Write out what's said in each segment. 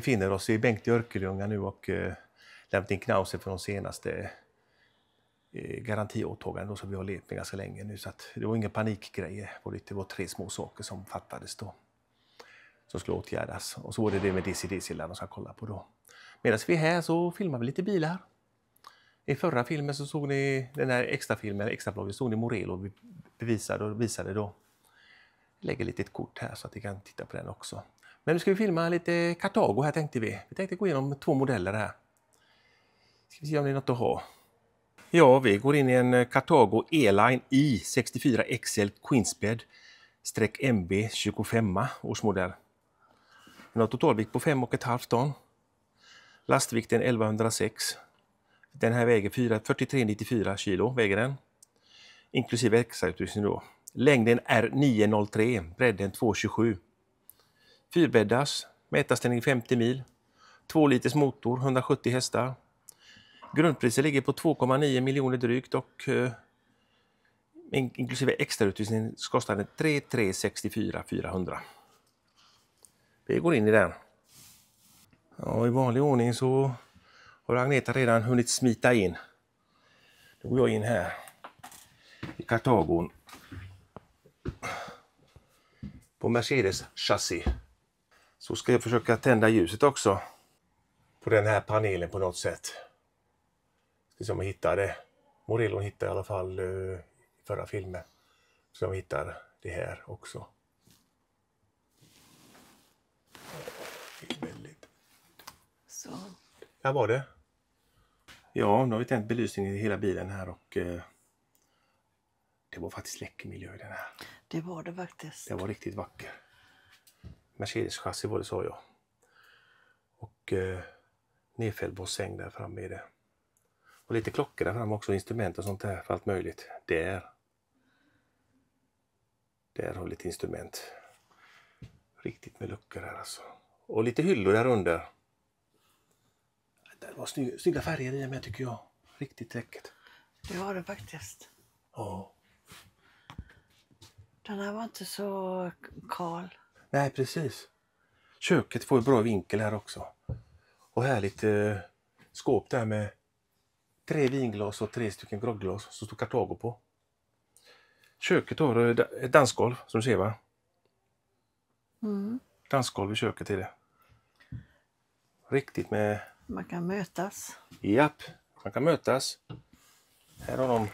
Vi befinner oss i Bengt i Örkelljunga nu och eh, lämnat in Knauser för de senaste eh, garantiåtaganden som vi har levt med ganska länge nu. Så att det var inga panikgrejer. Det var tre små saker som fattades då. Som skulle åtgärdas. Och så var det det med DC DC som ska kolla på då. Medan vi är här så filmar vi lite bilar. I förra filmen så såg ni den här extra filmen, extra såg ni Morelo bevisade och visade då. Jag lägger lite ett kort här så att ni kan titta på den också. Men nu ska vi filma lite Cartago här tänkte vi. Vi tänkte gå igenom två modeller här. Ska vi se om det är något att ha. Ja, vi går in i en Cartago E-Line i64 XL Queensbed MB 25 årsmodell. Den har totalvikt på 5,5 ton. Lastvikten 1106. Den här väger 43,94 kilo, väger den. Inklusive extrautrustning då. Längden är 903, bredden 227. Fyrbäddas, mätarställning 50 mil. 2 liters motor, 170 hästar. Grundpriset ligger på 2,9 miljoner drygt och eh, inklusive extrautrustning kostar den 3364 400. Vi går in i den. Ja, I vanlig ordning så har Agneta redan hunnit smita in. Då går jag in här i Kartagon på Mercedes chassi. Så ska jag försöka tända ljuset också på den här panelen på något sätt. Ska se om jag hittar det. Morellon hittade i alla fall uh, i förra filmen. Så jag hittar det här också. Så. Här var det. Ja, nu har vi tänt belysningen i hela bilen här och uh, det var faktiskt läcker miljö i den här. Det var det faktiskt. Det var riktigt vacker. Mercedes-chassi var det sa jag. Och eh, nedfälld bassäng där framme är det. Och lite klockor där framme också, instrument och sånt där för allt möjligt. Där. Där har vi lite instrument. Riktigt med luckor här alltså. Och lite hyllor där under. Det var snygga, snygga färger i med tycker jag. Riktigt läckert. Det var det faktiskt. Ja. Den här var inte så kal. Nej, precis. Köket får ju bra vinkel här också. Och härligt eh, skåp där med tre vinglas och tre stycken grogglas som står Kartago på. Köket har eh, ett dansgolv som du ser va? Mm. Dansgolv i köket är det. Riktigt med... Man kan mötas. Japp, man kan mötas. Här har de...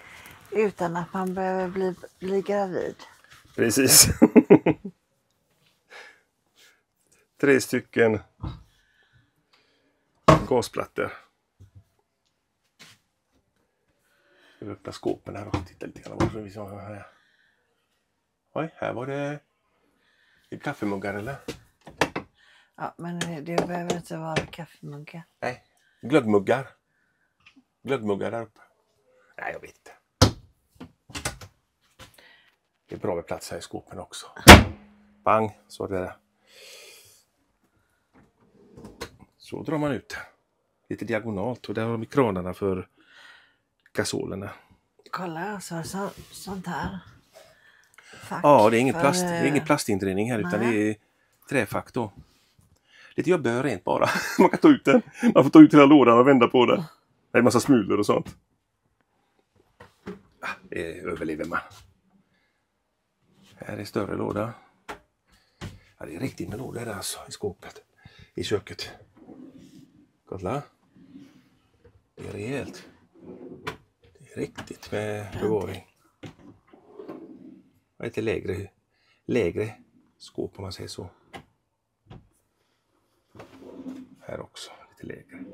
Utan att man behöver bli, bli gravid. Precis. Tre stycken gasplattor. Ska vi öppna skåpen här och titta lite grann vad vi har här. Oj, här var det kaffemuggar eller? Ja, men det behöver inte vara kaffemuggar. Nej, glöggmuggar. Glöggmuggar där uppe. Nej, jag vet inte. Det är bra med plats här i skåpen också. Bang, så är det. Så drar man ut lite diagonalt och där har vi kranarna för gasolerna. Kolla, så, så, sånt här. Fack ja, det är, inget plast, det är ingen plastindredning här nej. utan det är träfack då. Lite jobbigare rent bara. Man kan ta ut den. Man får ta ut hela lådan och vända på den. Det är en massa smulor och sånt. Ah, det överlever man. Här är större låda. Ja, det är riktigt med lådor där alltså i skåpet. I köket. Kolla. Det är rejält. Det är riktigt med förvaring. Lite lägre, lägre skåp om man säger så. Här också, lite lägre.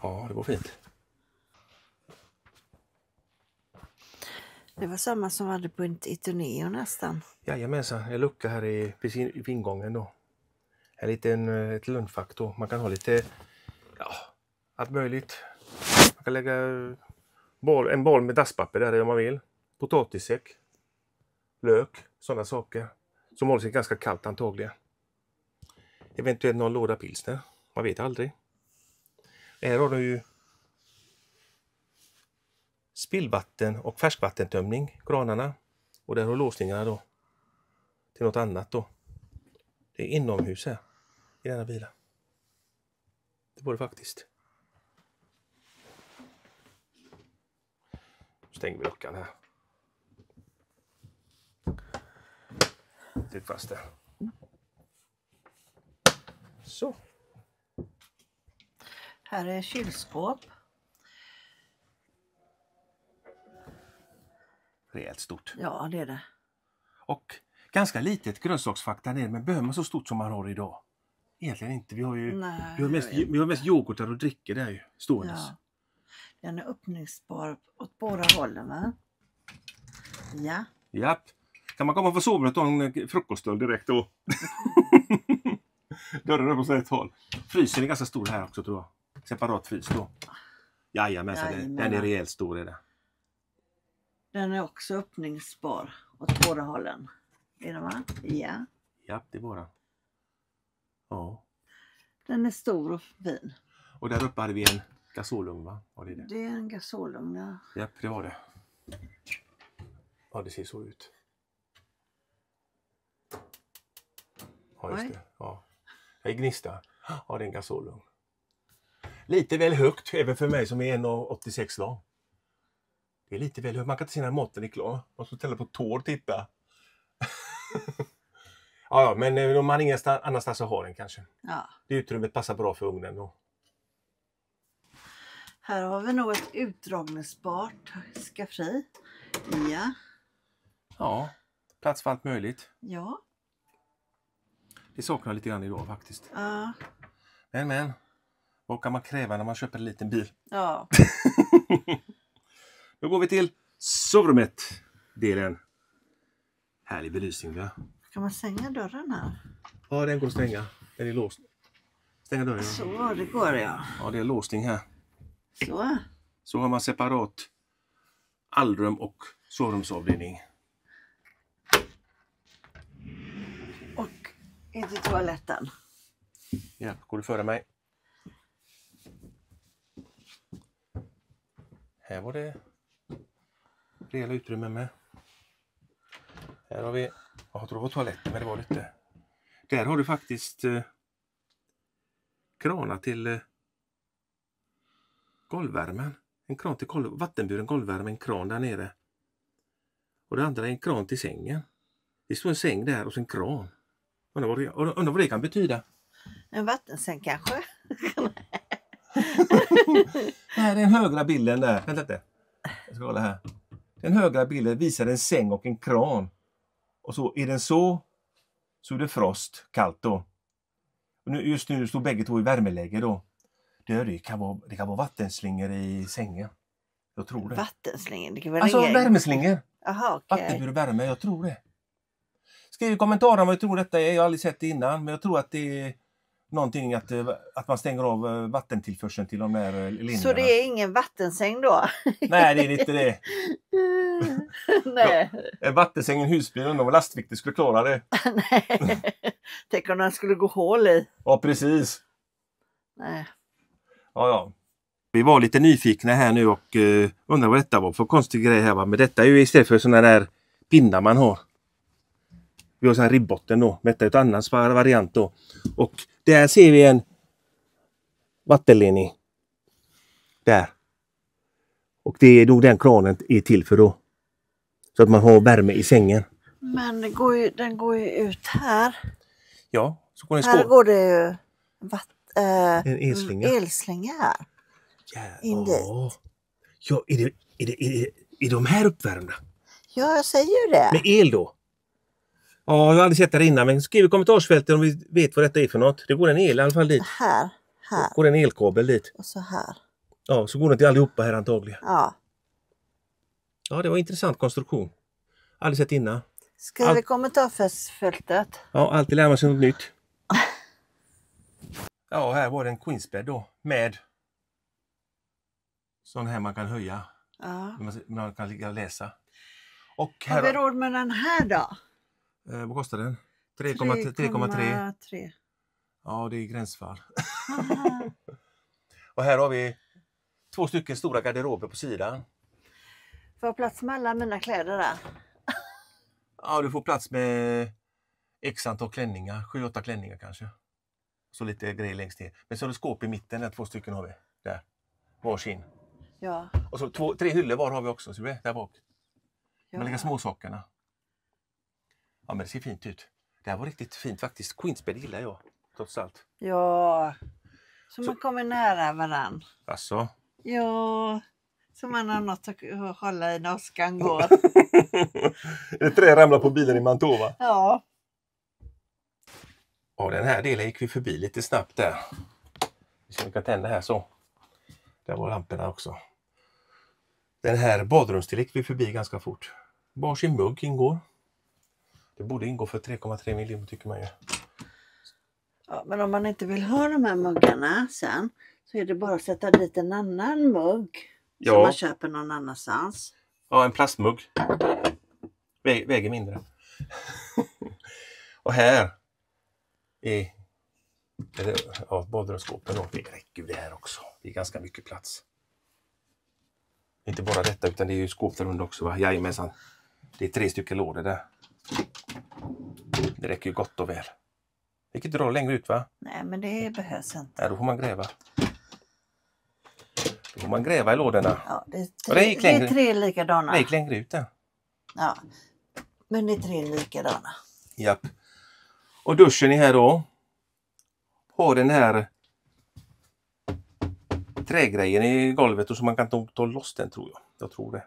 Ja, det var fint. Det var samma som vi hade på Itoneo nästan. Jajamensan, en lucka här i, precis i ingången då. En liten, eh, ett lundfack då. Man kan ha lite, ja, allt möjligt. Man kan lägga eh, boll, en boll med dasspapper där om man vill. Potatissäck, lök, sådana saker. Som håller sig ganska kallt antagligen. Eventuellt någon låda pilsner. Man vet aldrig. Här har du ju spillvatten och färskvattentömning, kranarna. Och där har låsningarna då till något annat då. Det är inomhus här. i denna bilen. Det var det faktiskt. Stänger vi luckan här. Tryck fast det. Så. Här är kylskåp. Rejält stort. Ja, det är det. Och ganska litet grönsaksfack där nere, men behöver man så stort som man har idag? Egentligen inte. Vi har ju Nej, vi har mest, vi har mest yoghurtar och drycker där ju, ståendes. Ja. Den är öppningsbar åt båda hållen va? Ja. Japp. Kan man komma från sovrummet och en eh, frukostöl direkt då? Dörren är på ett håll. Frysen är ganska stor här också tror jag. Separat frys då. Jajamensan, den- den är Jajamän. rejält stor. Är det. Den är också öppningsbar åt båda hållen. Är den va? Ja. Japp, det var den. Ja. Den är stor och fin. Och där uppe hade vi en gasolugn va? Ja, det är det. Det är en gasolugn. Ja. Japp, det var det. Ja, det ser så ut. Ja, just Oj. det. Ja. Jag Gnista. Ja, det är en gasolugn. Lite väl högt, även för mig som är 1,86 lång. Det är lite väl. Man kan inte se när måtten är klar. Man får ställa på tår och titta. ja, ja, men eh, om man ingenstans annanstans så har den kanske. ja. Det utrymmet passar bra för ugnen. Då. Här har vi nog ett utdragningsbart skafferi. Ja. Ja, plats för allt möjligt. Ja. Det saknar jag lite grann idag faktiskt. Ja. Men men, vad kan man kräva när man köper en liten bil? ja. Då går vi till sovrummet delen. Härlig belysning va? Kan man stänga dörren här? Ja, den går att stänga. Den är låst. Stänga dörren. Så, det går ja. Ja, det är låsning här. Så. Så har man separat allrum och sovrumsavdelning. Och in till toaletten. Ja, går du före mig? Här var det rejäla utrymmen med. Här har vi, jag tror det var toaletten men det var lite. Där har du faktiskt eh, kranar till eh, golvvärmen. En kran till golv, vattenburen golvvärme, en kran där nere. Och det andra är en kran till sängen. Det står en säng där och så en kran. Undrar vad det, undrar vad det kan betyda. En vattensäng kanske? Här är den högra bilden där. Vänta lite. Jag ska kolla här. Den högra bilden visar en säng och en kran. Och så är den så, så är det frost, kallt då. Och nu, just nu står bägge två i värmeläge då. Det, det, kan vara, det kan vara vattenslingor i sängen. Jag tror det. Vattenslingor? Det kan väl Alltså värmeslingor. Jaha, okej. Vattenburen värme, jag tror det. Skriv i kommentarerna vad du tror detta är. Jag har aldrig sett det innan. Men jag tror att det är någonting att, eh, att man stänger av eh, vattentillförseln till de där eh, linjerna. Så det är ingen vattensäng då? Nej, det är inte det. Nej. En vattensäng i en husbil, undrar vad lastvikter skulle klara det. Nej. Tänk om den skulle gå hål i. Ja, precis. Nej. Ja, ja. Vi var lite nyfikna här nu och uh, undrar vad detta var för konstig grej här. Va? Men detta är ju istället för sådana där pinnar man har. Vi har sån här ribbotten då. Detta är ett annat variant då. Och där ser vi en vattenledning. Där. Och det är nog den kranen är till för då. Så att man har värme i sängen. Men det går ju, den går ju ut här. Ja, så går den i Här går det ju vatt, eh, En elslinga. elslinga här. Ja, in dit. ja är, det, är, det, är, det, är de här uppvärmda? Ja, jag säger ju det. Med el då? Ja, jag har aldrig sett det här innan men skriv i kommentarsfältet om vi vet vad detta är för något. Det går en el i alla fall dit. Här, här går en elkabel dit. och så här. Ja, så går den till allihopa här antagligen. Ja. Ja, det var en intressant konstruktion. Aldrig sett innan. Skriv i Allt- kommentarsfältet. Ja, alltid lär man sig något nytt. Ja, här var det en queensbed då med sån här man kan höja. Ja. Man, man kan ligga och läsa. Och Har vi här, råd med den här då? Eh, vad kostar den? 3,3. 3,3. Ja, det är gränsfall. Och här har vi två stycken stora garderober på sidan. Får jag plats med alla mina kläder där? Ja, du får plats med x antal klänningar, 7-8 klänningar kanske. Så lite grejer längst ner. Men så har du skåp i mitten, där två stycken har vi. Där. Varsin. Ja. Och så två, tre hyllor var har vi också, ser du det? Där bak. ja. Man lägger småsakerna. Ja men det ser fint ut. Det här var riktigt fint faktiskt. Queensbed gillar jag, trots allt. Ja. Så, Så- man kommer nära varann. Alltså. Ja. Så man har något att hålla i när åskan går. Ett trä ramlar på bilen i Mantova. ja. Ja, den här delen gick vi förbi lite snabbt där. Vi ska kan tända här så. Där var lamporna också. Den här badrumsdelen gick vi förbi ganska fort. Varsin mugg ingår. Det borde ingå för 3,3 miljoner tycker man ju. ja. Men om man inte vill ha de här muggarna sen så är det bara att sätta dit en annan mugg. Som Ja. man köper någon annanstans. Ja, en plastmugg. Vä väger mindre. och här är, är det, ja, badrumsskåpen. Det räcker ju det här också. Det är ganska mycket plats. Inte bara detta utan det är ju skåp där under också. Va? Jajamensan. Det är tre stycken lådor där. Det räcker ju gott och väl. Det gick inte dra längre ut va? Nej men det behövs inte. Nej, då får man gräva. Då får man gräva i lådorna. Ja, det, är Och tre, det gick det är tre likadana. Det gick längre ut där. Ja. Men det är tre likadana. Japp. Och duschen är här då. Har den här trägrejen i golvet och så man kan ta, ta loss den tror jag. Jag tror det.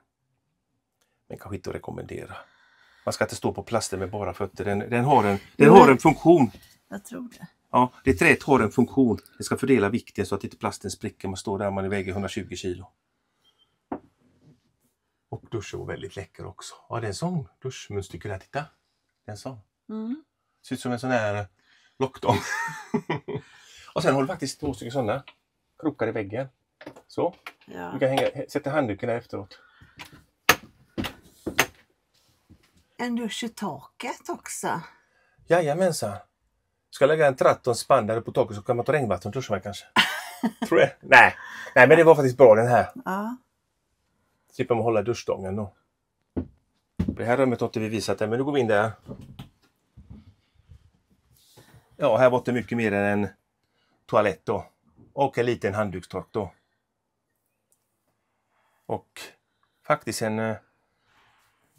Men kanske inte att rekommendera. Man ska inte stå på plaster med bara fötter. Den, den, har, en, den har en funktion. Jag tror det. Ja, det träet har en funktion. Det ska fördela vikten så att inte plasten spricker. Man står där man väger 120 kilo. Och duschen var väldigt läcker också. Ja, det är en sån duschmunstycke där. Titta! Det är en sån. Mm. Ser ut som en sån här lockdom. och sen har du faktiskt två stycken sådana krokar i väggen. Så. Ja. Du kan hänga, sätta handduken där efteråt. En dusch i taket också. Jajamensan. Ska jag lägga en tratt och en spann där på taket så kan man ta regnvatten och duscha med kanske. Tror jag. Nej. Nej, men det var faktiskt bra den här. Ja. Slipper man hålla duschstången då. Det här rummet har inte vi visat än, men nu går vi in där. Ja, här var det mycket mer än en toalett då. Och en liten handdukstork då. Och faktiskt en eh,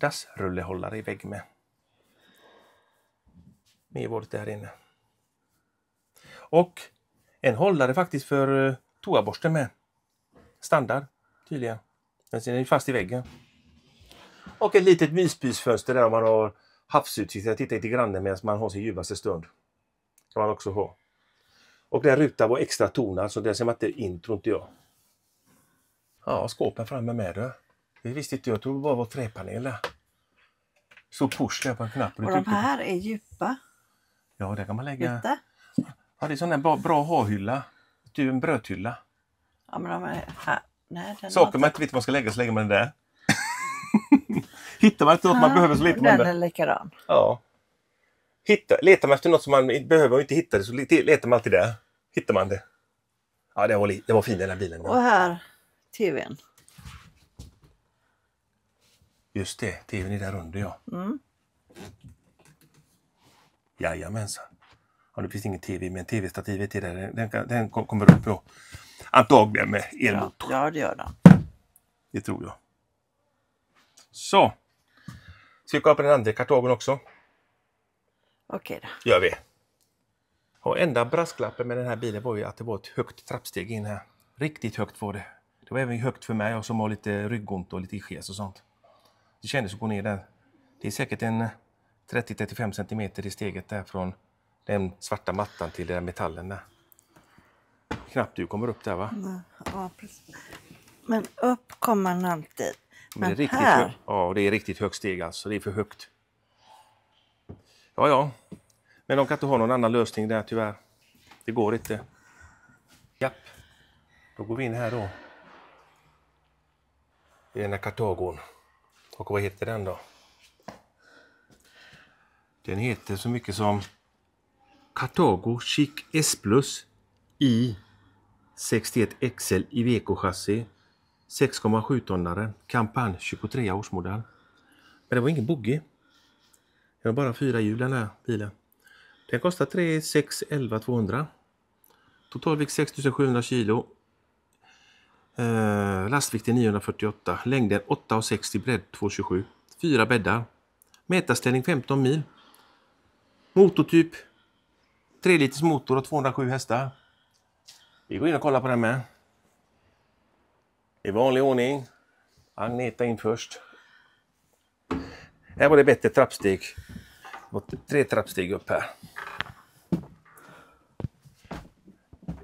dassrullehållare i vägg med. Mer var där inne. Och en hållare faktiskt för eh, toaborsten med. Standard tydligen. Den är fast i väggen. Och ett litet myspysfönster där man har havsutsikt att titta lite grann medan man har sin ljuvaste stund. kan man också ha. Och den rutan var extra tonad så där ser man inte in tror inte jag. Ja, skåpen framme med du. Det visste inte jag. Jag trodde det bara var träpaneler. Så push där på en knapp. och Och de här är djupa. Ja, där kan man lägga... Titta. Ja, det är sån där bra, bra ha-hylla. Du, en brödhylla. Ja men de är här. Nej, den Saker man inte vet var man ska lägga så lägger man den där. Hittar man inte något man Ja, behöver så letar man Den där. är likadan. Ja. Hitta, letar man efter något som man behöver och inte hittar det så le- letar man alltid där. Hittar man det. Ja, det var, det var fin den här bilen. Och här tvn. Just det, tvn är där under ja. Mm. Jajamensan. Ja, det finns ingen tv men tv-stativet är där. Den, den, den kom- kommer upp på antagligen med Ja, elmotor. ja det gör den. Det tror jag. Så. Ska vi kolla på den andra kartongen också? Okej då. gör vi. Och enda brasklappen med den här bilen var ju att det var ett högt trappsteg in här. Riktigt högt var det. Det var även högt för mig och som har lite ryggont och lite ischias och sånt. Det kändes att gå ner där. Det är säkert en 30-35 centimeter i steget där från den svarta mattan till den där metallen där. Knappt du kommer upp där va? Ja, precis. Men upp kommer man alltid. Men Men det är riktigt här, ja, det är riktigt högt steg alltså. Det är för högt. Ja, ja. Men de kan inte ha någon annan lösning där tyvärr. Det går inte. Japp. Då går vi in här då. I den här kartagon. Och vad heter den då? Den heter så mycket som Cartago Chic S Plus i 61 XL Iveco-chassi 6,7 tonnare, kampanj 23 årsmodell. Men det var ingen boggie. Det var bara fyra hjul den här bilen. Den kostar 3 6 11 200. Totalvikt 6700 kilo. Eh, lastvikten 948. Längden 8,60. Bredd 2,27. Fyra bäddar. Mätarställning 15 mil. Motortyp 3 liters motor och 207 hästar. Vi går in och kollar på den med. I vanlig ordning. Agneta in först. Här var det bättre trappsteg. Tre trappsteg upp här.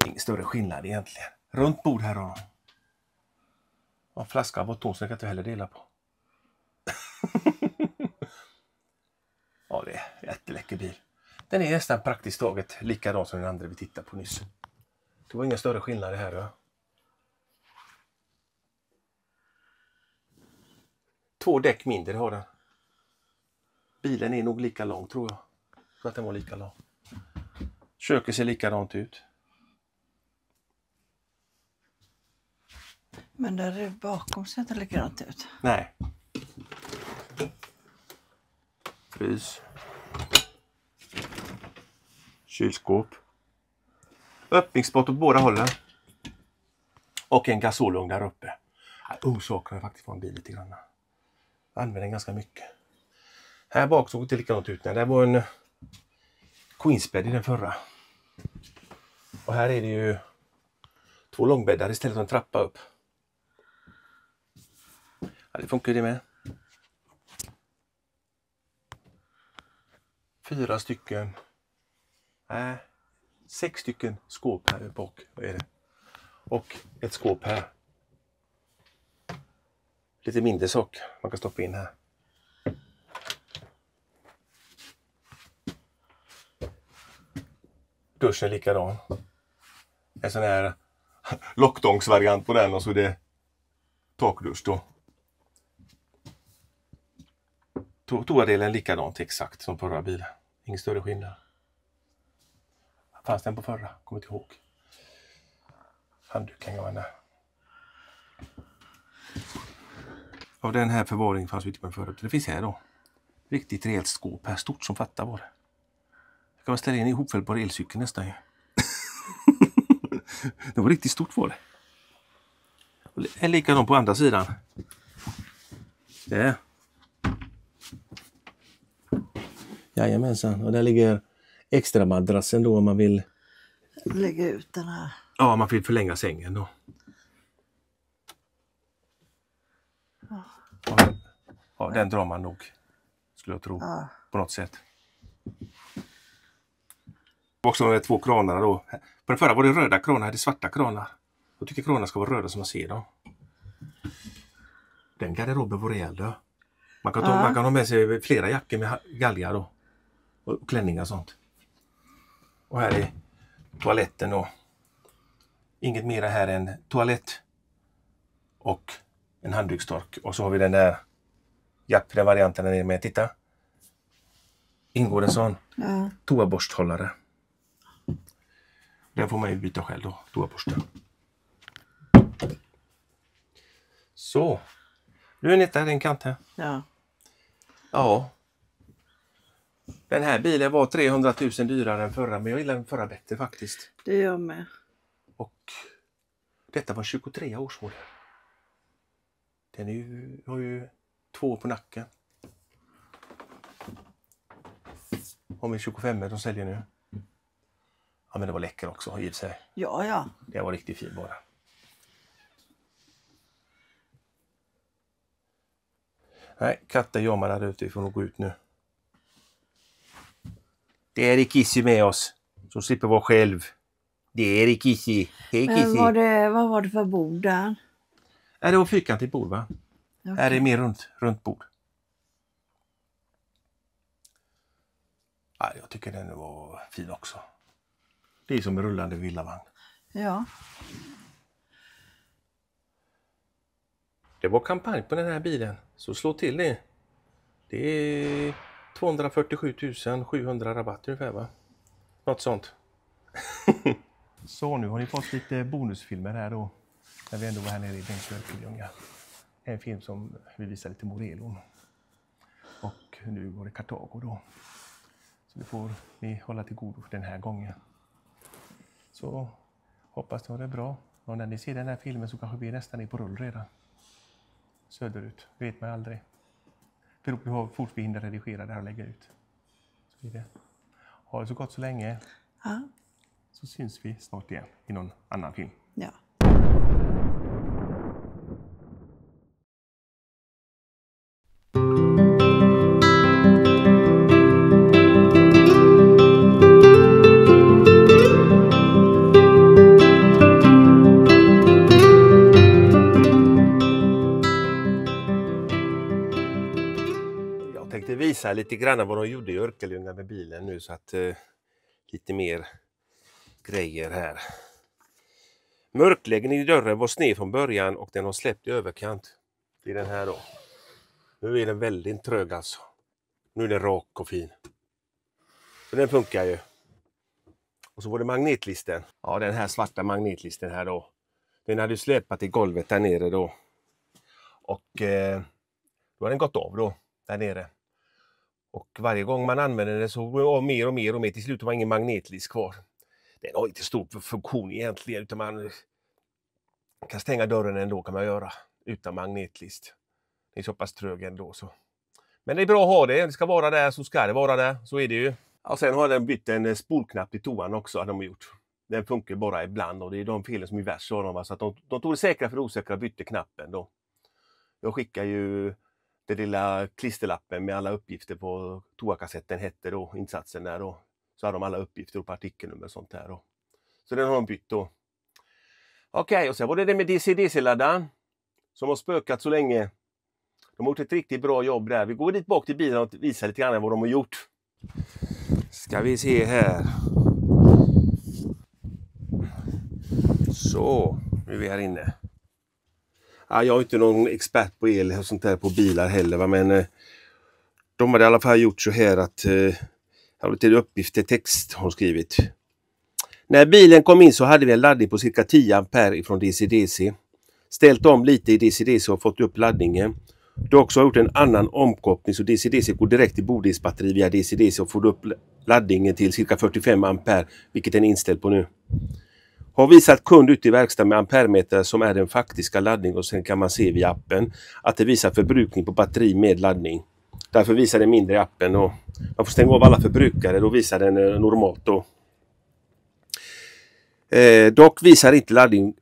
Ingen större skillnad egentligen. Runt bord här har de. Och flaskan var tom så den kan inte heller dela på. ja, det är en jätteläcker bil. Den är nästan praktiskt taget likadan som den andra vi tittade på nyss. Det var inga större skillnader här. Ja. Två däck mindre har den. Bilen är nog lika lång tror jag. Så att den var lika lång. Köket ser likadant ut. Men där bakom ser inte likadant ut. Nej. Frys. Kylskåp. Öppningsspott åt båda hållen. Och en gasolugn där uppe. Ugnsaknar faktiskt en bil lite grann. Jag använder den ganska mycket. Här bak såg det inte likadant ut. Det var en eh, Queensbed i den förra. Och här är det ju två långbäddar istället för en trappa upp. Ja, det funkar det med. Fyra stycken, nej, sex stycken skåp här bak. Vad är det? Och ett skåp här. Lite mindre sak man kan stoppa in här. Duschen är likadan. En sån här lockdångsvariant på den och så är det takdusch då. To Toadelen likadant exakt som förra bilen. Ingen större skillnad. Fanns den på förra? Kommer inte ihåg. Handduken jag där. Av den här förvaringen fanns inte på den förra. Det finns här då. Riktigt rejält skåp här. Stort som fattar var det. Jag kan man ställa in ihopfällbar elcykel nästan ju. det var riktigt stort var det. Likadant på andra sidan. Där. Jajamensan, och där ligger extra madrassen då om man vill Lägga ut den här. Ja, om man vill förlänga sängen då. Ja, ja den drar man nog, skulle jag tro, Ja. på något sätt. Också de två kranarna då. På den förra var det röda kranar, här är svarta kranar. Jag tycker kranarna ska vara röda som man ser dem. Den garderoben var rejäl då. Man kan, ta, Ja. man kan ha med sig flera jackor med galgar då. Och klänningar och sånt. Och här är toaletten då. Inget mer här än toalett och en handdukstork. Och så har vi den där Japp, den varianten där nere med. Titta! Ingår en sån Ja. toaborsthållare. Den får man ju byta själv då, toaborsten. Så. Nu är Netta en kant här. ja. Ja. Den här bilen var 300 000 dyrare än förra, men jag gillar den förra bättre faktiskt. Det gör jag med. Och detta var 23 års modell. Den är ju, har ju två år på nacken. Om en 25 de säljer nu. Ja men det var läcker också i sig. Ja, ja. Det var riktigt fin bara. Nej, katten jamar där ute. Vi får nog gå ut nu. Det är Kissy med oss. Som slipper vara själv. Det är Kissy. Hej var det, vad var det för bord där? Ja, det var fyrkantigt bord va? Här är mer runt, runt bord. Ja, jag tycker den var fin också. Det är som en rullande villavagn. Ja. Det var kampanj på den här bilen, så slå till det. Det är 247 700 rabatt ungefär va? Något sånt. så nu har ni fått lite bonusfilmer här då. När vi ändå var här nere i Bengt En film som vi visar lite Morelon. Och nu var det Kartago då. Så det får ni hålla till godo för den här gången. Så Hoppas ni har det bra. Och när ni ser den här filmen så kanske vi är nästan är på rull redan. Söderut, det vet man aldrig. Beror på hur fort vi hinner redigera det här och lägga ut. Så är det. Ha det så gott så länge. Ja. Så syns vi snart igen i någon annan film. ja. Visa lite grann vad de gjorde i Örkelljunga med bilen nu så att eh, lite mer grejer här. Mörkläggningen i dörren var sned från början och den har släppt i överkant. Det är den här då. Nu är den väldigt trög alltså. Nu är den rak och fin. Så den funkar ju. Och så var det magnetlisten. Ja, den här svarta magnetlisten här då. Den hade ju släpat i golvet där nere då. Och eh, då har den gått av då, där nere. Och varje gång man använder den så går det av mer och mer och mer. Till slut har man ingen magnetlist kvar. Den har inte stor funktion egentligen utan man kan stänga dörren ändå kan man göra utan magnetlist. Den är så pass trög ändå. Så. Men det är bra att ha det. Det ska vara där så ska det vara där. Så är det ju. Och sen har den bytt en eh, spolknapp i toan också. Har de gjort. Den funkar bara ibland och det är de felen som är värst. Så de, så att de, de tog det säkra för det osäkra och bytte knappen då. Jag skickar ju den lilla klisterlappen med alla uppgifter på toakassetten hette då insatsen där då. Så hade de alla uppgifter och partikelnummer och sånt där då. Så den har de bytt då. Okej, och sen var det det med DC-DC-laddaren. Som har spökat så länge. De har gjort ett riktigt bra jobb där. Vi går dit bak till bilen och visar lite grann vad de har gjort. Ska vi se här. Så, nu är vi här inne. Ja, jag är inte någon expert på el och sånt där på bilar heller, va? men eh, de hade i alla fall gjort så här att här jag har lite uppgifter text har hon skrivit. När bilen kom in så hade vi en laddning på cirka 10 ampere ifrån DC-DC. Ställt om lite i DC-DC och fått upp laddningen. Du har också gjort en annan omkoppling så DC-DC går direkt till bordelsbatteri via DC-DC och får upp laddningen till cirka 45 ampere, vilket den är inställd på nu. Har visat kund ute i verkstaden med ampermeter som är den faktiska laddningen och sen kan man se via appen att det visar förbrukning på batteri med laddning. Därför visar den mindre i appen och man får stänga av alla förbrukare, då visar den eh, normalt då. Eh, dock visar inte laddning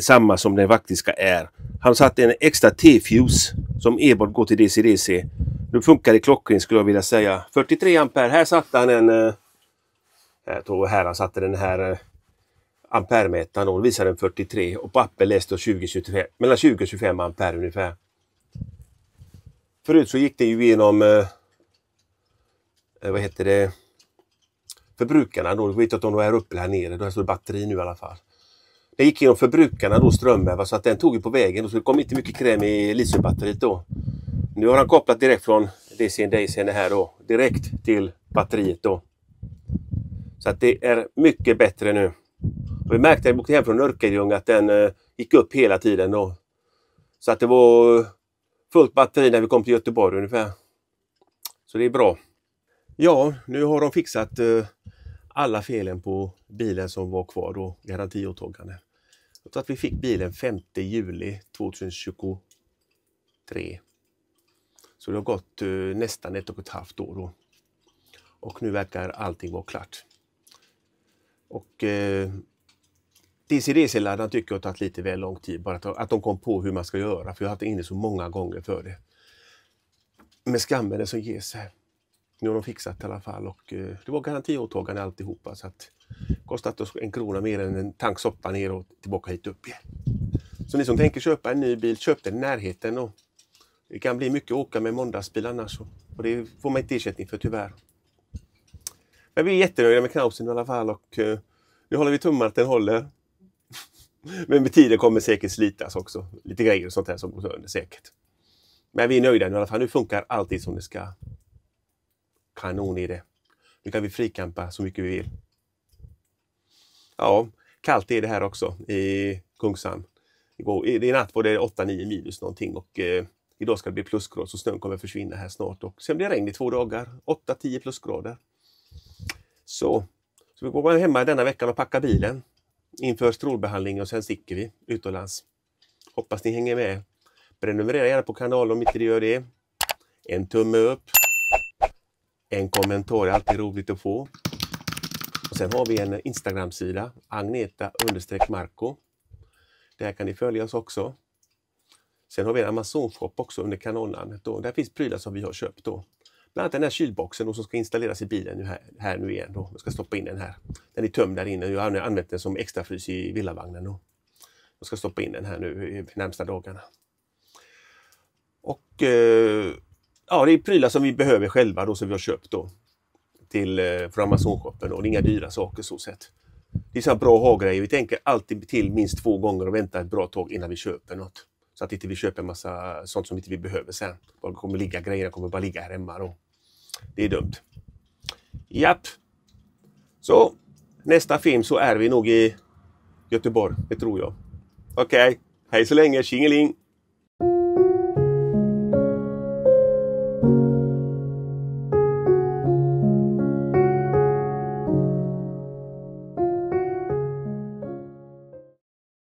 samma som den faktiska är. Han satte en extra T-fuse som enbart går till DC-DC. Nu funkar det klockrent skulle jag vilja säga. 43 ampere. Här satte han en... eh, Jag tror här han satte den här eh, eh, ampermätaren. Då visar den 43 och på appen läste 20, 25, mellan 20 och 25 ampere ungefär. Förut så gick det ju igenom eh, eh, vad heter det förbrukarna då. Jag vet att de är uppe eller här nere. Då står det batteri nu i alla fall. Det gick genom förbrukarna då strömmen så att den tog ju på vägen och så det kom inte mycket kräm i litiumbatteriet då. Nu har han kopplat direkt från DC'n DC'n här då direkt till batteriet då. Så att det är mycket bättre nu. Och vi märkte när vi åkte hem från Örkelljunga att den eh, gick upp hela tiden då. Så att det var fullt batteri när vi kom till Göteborg ungefär. Så det är bra. Ja, nu har de fixat eh, alla felen på bilen som var kvar då, garantiåtagande. Så att vi fick bilen 5 juli 2023. Så det har gått eh, nästan ett och ett halvt år då. Och nu verkar allting vara klart. Och eh, DC-DC-laddaren tycker jag har tagit lite väl lång tid. Bara att, att de kom på hur man ska göra. För jag har haft inne så många gånger för det. Men skammen är som ges här. Nu har de fixat i alla fall och eh, det var garantiåtagande alltihopa. Så att kostat oss en krona mer än en tank soppa ner och tillbaka hit upp igen. Så ni som tänker köpa en ny bil, köp den i närheten. Och det kan bli mycket åka med måndagsbil annars. Och det får man inte ersättning för tyvärr. Men vi är jättenöjda med knausen i alla fall och eh, nu håller vi tummarna att den håller. Men med tiden kommer säkert slitas också. Lite grejer och sånt här som går sönder säkert. Men vi är nöjda nu i alla fall. Nu funkar allting som det ska. Kanon i det. Nu kan vi frikampa så mycket vi vill. Ja, kallt är det här också i Kungshamn. Igår, I natt var det 8-9 minus någonting och eh, idag ska det bli plusgrader så snön kommer försvinna här snart. Och sen blir det regn i två dagar. 8-10 plusgrader. Så, så vi går hemma denna veckan och packar bilen. inför strålbehandling och sen sticker vi utomlands. Hoppas ni hänger med. Prenumerera gärna på kanalen om inte ni gör det. En tumme upp. En kommentar är alltid roligt att få. Och Sen har vi en Instagram-sida, Agneta Marco. Där kan ni följa oss också. Sen har vi en Amazon-shop också under kanalnamnet. Då. Där finns prylar som vi har köpt. Då. Bland annat den här kylboxen och som ska installeras i bilen nu här, här nu igen. Då. Jag ska stoppa in den här. Den är tömd där inne. Jag har använt den som extrafrys i villavagnen. Då. Jag ska stoppa in den här nu de närmsta dagarna. Och eh, ja, det är prylar som vi behöver själva då som vi har köpt då. Till, eh, från Amazon-shoppen och det är inga dyra saker så sett. Det är så bra ha-grejer. Vi tänker alltid till minst två gånger och vänta ett bra tag innan vi köper något. Så att inte vi köper en massa sånt som inte vi behöver sen. Bara kommer ligga grejer kommer bara ligga här hemma då. Det är dumt. Japp. Så nästa film så är vi nog i Göteborg, det tror jag. Okej, okay. hej så länge, tjingeling!